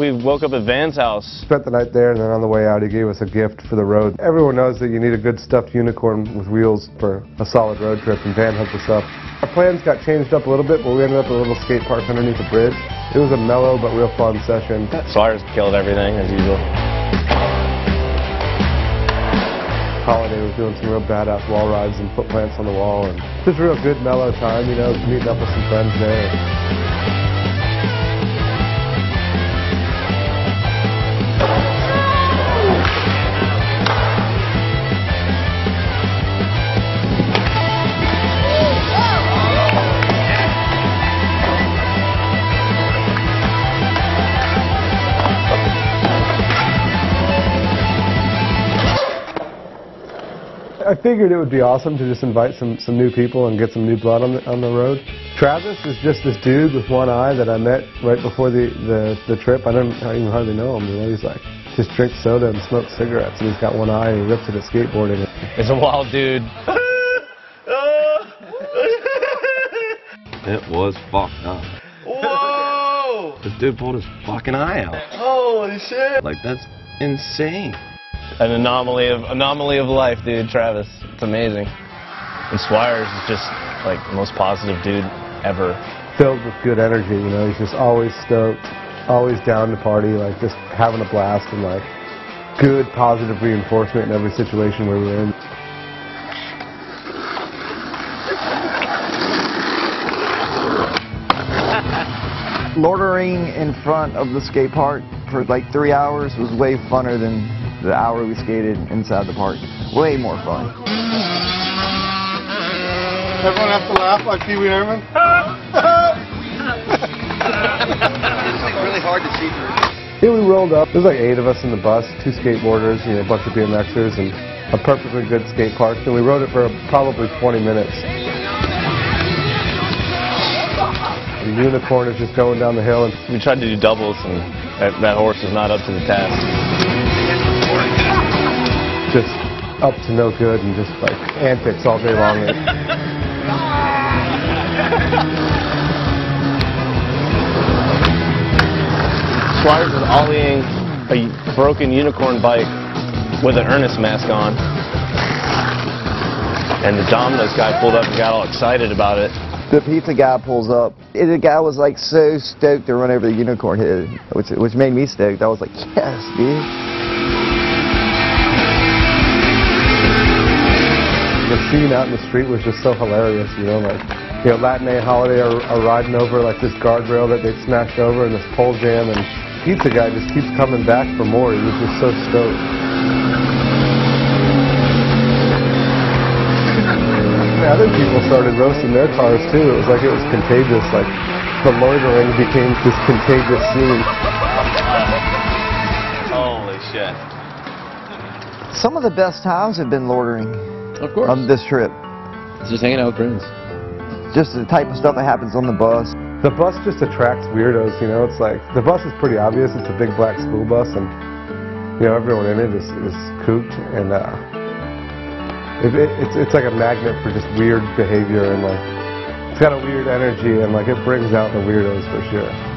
We woke up at Van's house. Spent the night there, and then on the way out, he gave us a gift for the road. Everyone knows that you need a good stuffed unicorn with wheels for a solid road trip, and Van hooked us up. Our plans got changed up a little bit, but we ended up at a little skate park underneath a bridge. It was a mellow but real fun session. Swyers killed everything, as usual. Holladay was doing some real badass wall rides and foot plants on the wall, and just a real good mellow time, you know, meeting up with some friends there. I figured it would be awesome to just invite some, some new people and get some new blood on the, on the road. Travis is just this dude with one eye that I met right before the, the, the trip. I don't I even hardly know him. You know, he's like, just drinks soda and smokes cigarettes, and he's got one eye and he rips it at skateboarding. It's a wild dude. It was fucked up. Whoa! This dude pulled his fucking eye out. Holy shit! Like, that's insane. An anomaly of anomaly of life, dude. Travis, it's amazing. And Swyers is just like the most positive dude ever. Filled with good energy, you know, he's just always stoked, always down to party, like just having a blast and like good positive reinforcement in every situation where we were in. Loitering in front of the skate park for like three hours was way funner than the hour we skated inside the park. Way more fun. Everyone has to laugh like Pee Wee Herman. really hard to see through. Here we rolled up. There's like eight of us in the bus, two skateboarders, you know, a bunch of BMXers, and a perfectly good skate park. And we rode it for probably 20 minutes. The unicorn is just going down the hill, and We tried to do doubles, and that, that horse is not up to the task. Just up to no good, and just like antics all day long. Swyers is ollieing a broken unicorn bike with an Ernest mask on. And the Domino's guy pulled up and got all excited about it. The pizza guy pulls up. And the guy was like so stoked to run over the unicorn head, which which made me stoked. I was like, yes, dude. The scene out in the street was just so hilarious, you know, like, you know, Latin A Holladay are, are riding over like this guardrail that they'd smashed over and this pole jam, and Pizza Guy just keeps coming back for more. He was just so stoked. And other people started roasting their cars too. It was like it was contagious. Like the loitering became this contagious scene. Holy shit. Some of the best times have been loitering Of course. on this trip. just hanging out with friends. Just the type of stuff that happens on the bus. The bus just attracts weirdos, you know. It's like the bus is pretty obvious. It's a big black school bus, and you know everyone in it is, is kooked, and uh, it, it, it's it's like a magnet for just weird behavior, and like it's got a weird energy, and like it brings out the weirdos for sure.